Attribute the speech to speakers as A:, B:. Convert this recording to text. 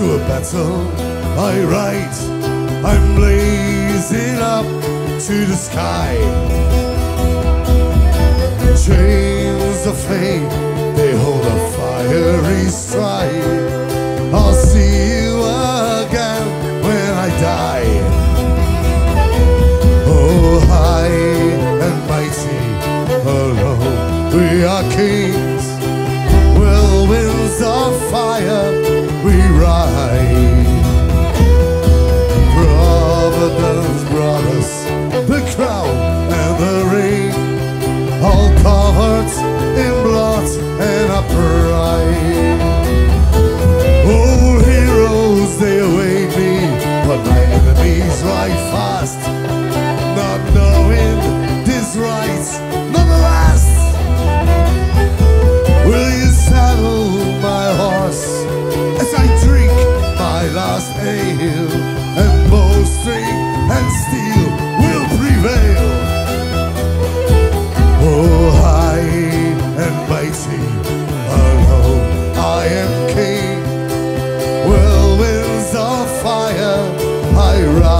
A: to a battle I ride. I'm blazing up to the sky. Chains of flame, they hold a fiery stride. I'll see you again when I die. Oh, high and mighty, alone we are kings. Whirlwinds of fire ale and bowstring and steel will prevail. Oh, high and mighty, alone I am king. Whirlwinds of fire, I rise.